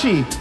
Tanashi.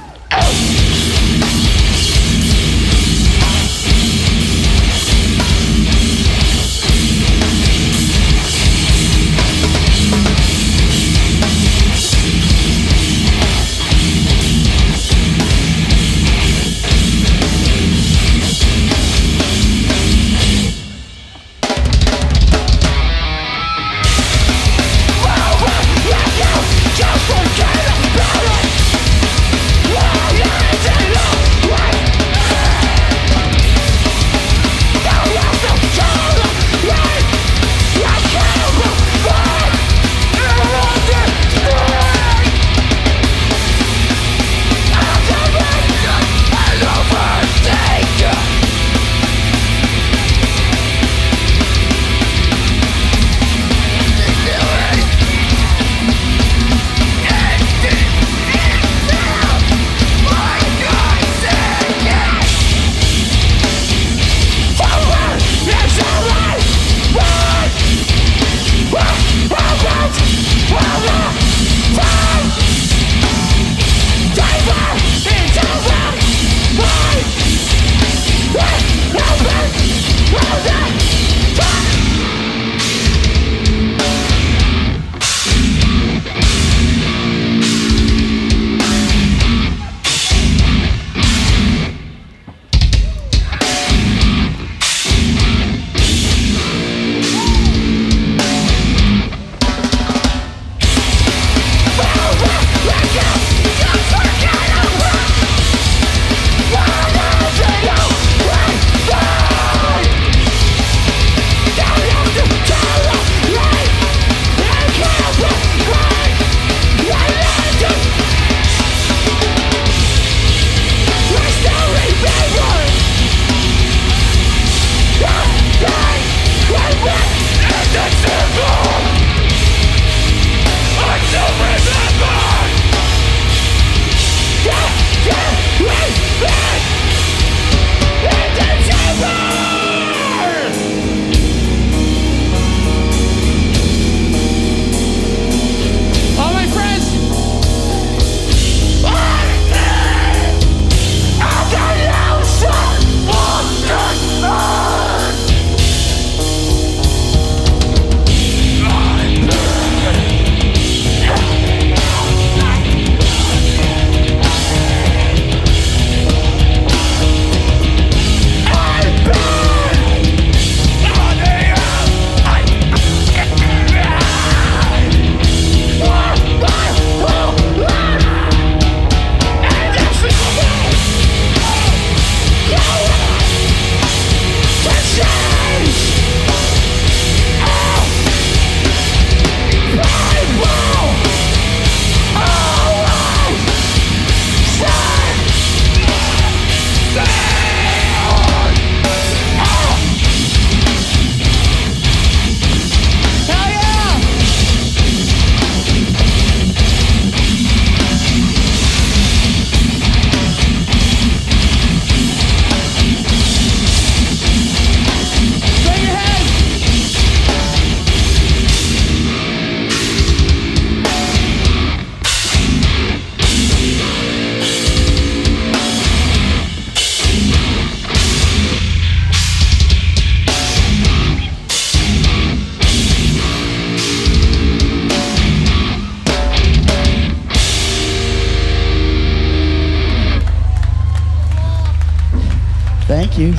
Thank you.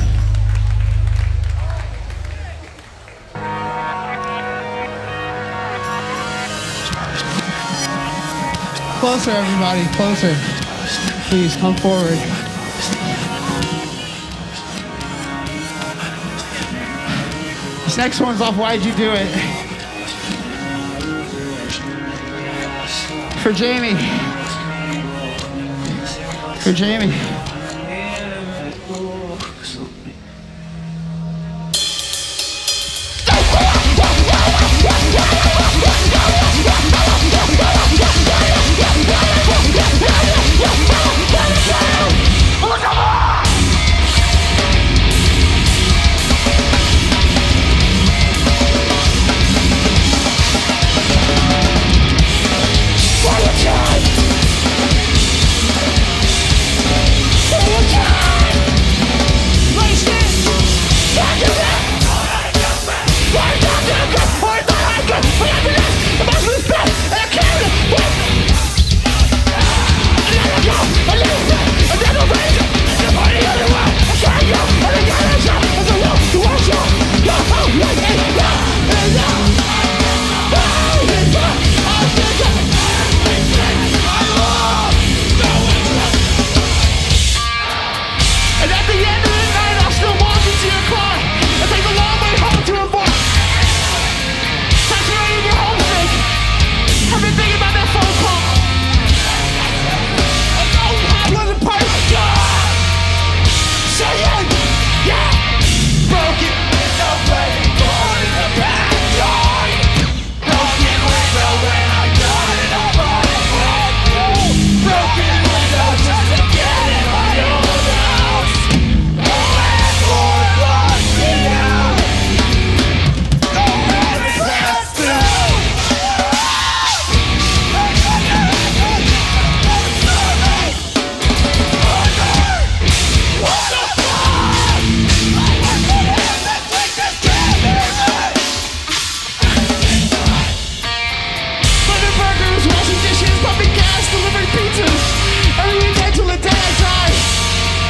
Closer, everybody, closer. Please come forward. This next one's off Why'd You Do It? For Jamie. For Jamie.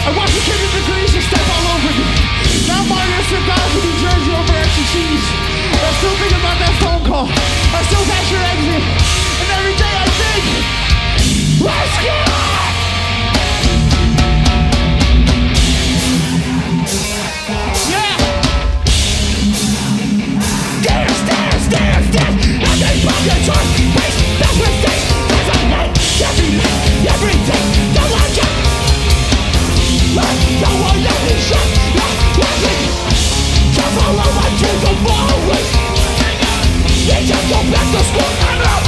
I watched the kitchen degrees and step all over me. Now with New over extra cheese. Still about that phone call. I still. And every day I think, let's go! Go back to school and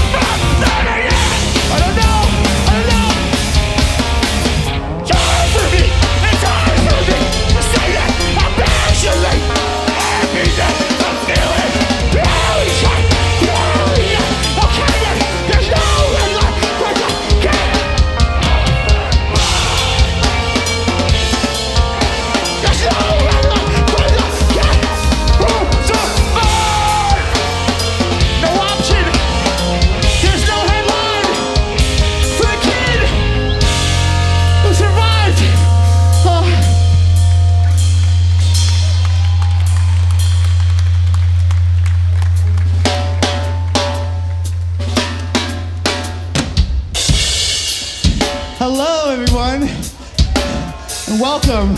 welcome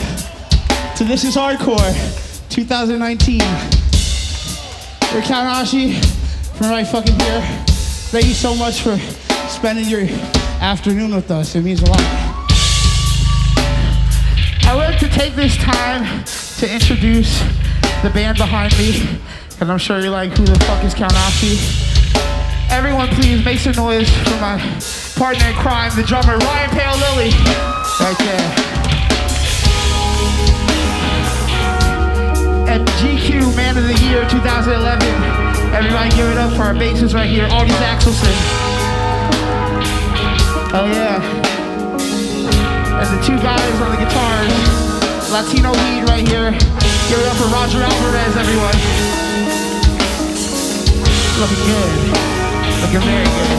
to This Is Hardcore 2019. We're Kaonashi from right fucking here. Thank you so much for spending your afternoon with us. It means a lot. I like to take this time to introduce the band behind me, and I'm sure you're like, who the fuck is Kaonashi? Everyone, please make some noise for my partner in crime, the drummer Ryan Pale Lily, right there. GQ Man of the Year 2011. Everybody give it up for our bassist right here, August Axelson. Oh yeah. And the two guys on the guitars, Latino lead right here. Give it up for Roger Alvarez, everyone. Looking good. Looking very good.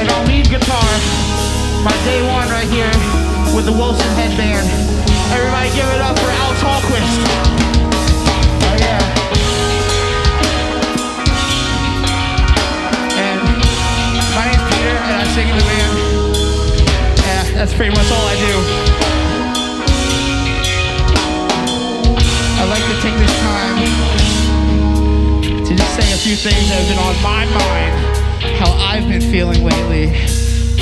And on lead guitar, my day one right here with the Wilson headband. Everybody give it up for Alex Hallquist. Sing in the band. Yeah, that's pretty much all I do. I'd like to take this time to just say a few things that have been on my mind, how I've been feeling lately.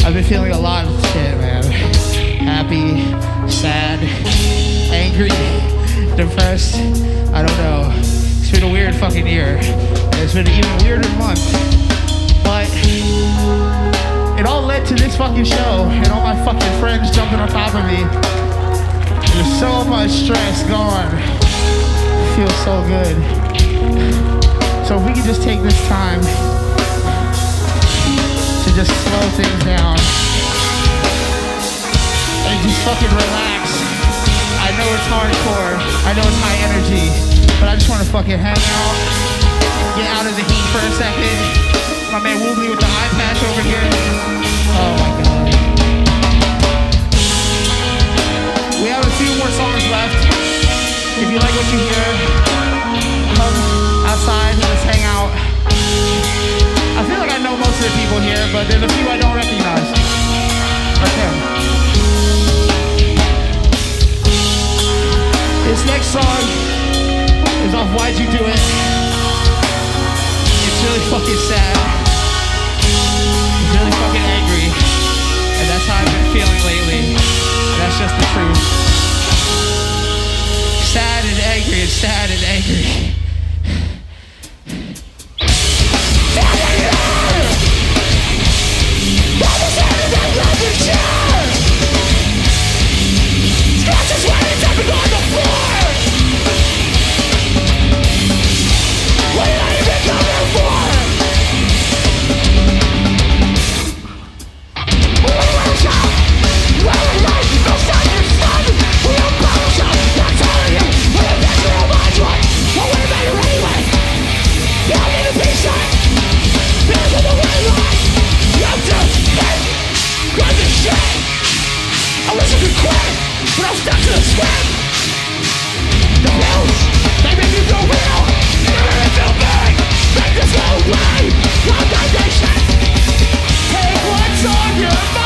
I've been feeling a lot of shit, man. Happy, sad, angry, depressed. I don't know. It's been a weird fucking year. It's been an even weirder month. But to this fucking show and all my fucking friends jumping on top of me. There's so much stress gone. It feels so good. So if we could just take this time to just slow things down and just fucking relax. I know it's hardcore. I know it's high energy, but I just want to fucking hang out, get out of the heat for a second. My man Woobly with the eye patch over here. Oh my god. We have a few more songs left. If you like what you hear, come outside and let's hang out. I feel like I know most of the people here, but there's a few I don't recognize. Okay. This next song is off Why'd You Do It? It's really fucking sad. Really fucking angry. And that's how I've been feeling lately. That's just the truth. Sad and angry and sad and angry. stop a swim The they make you feel real Make this Take what's on your mind.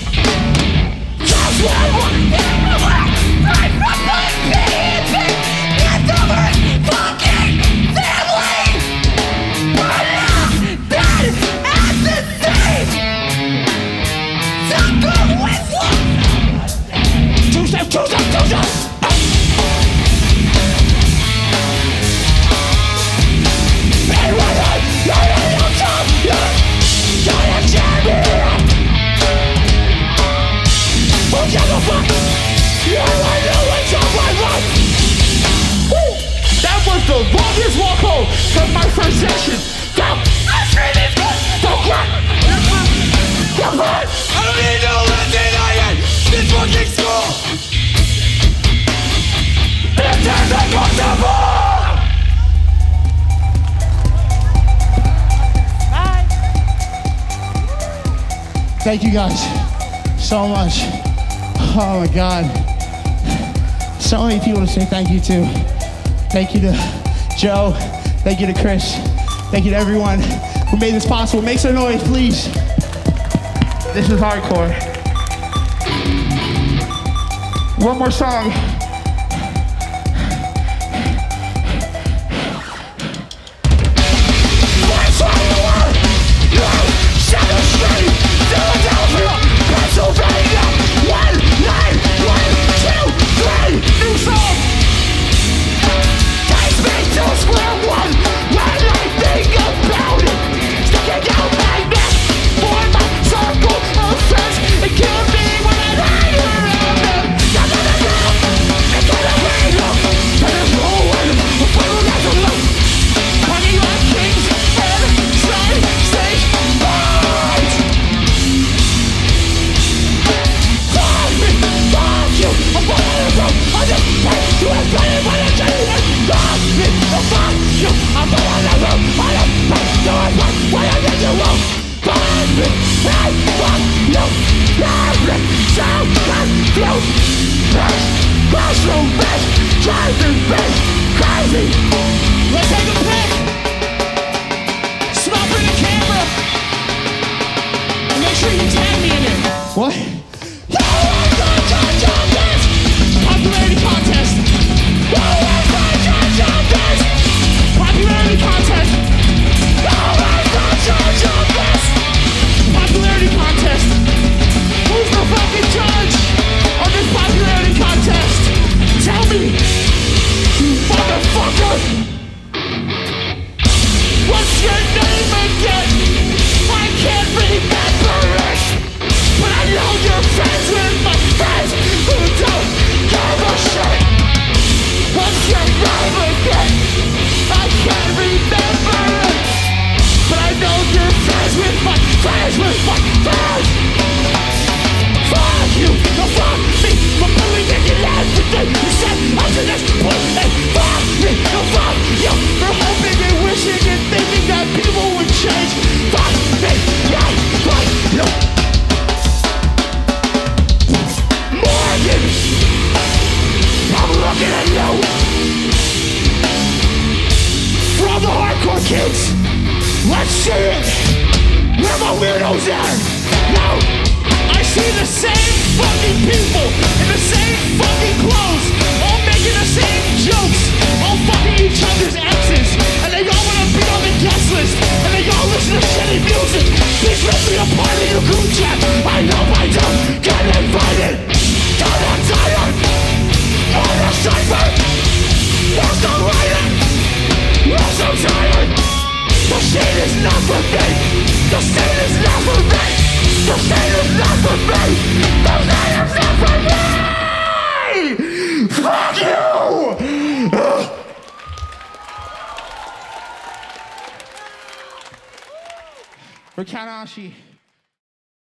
You would never, I would be Thank you guys so much. Oh my God. So many people to say thank you to. Thank you to Joe. Thank you to Chris. Thank you to everyone who made this possible. Make some noise, please. This is hardcore. One more song. she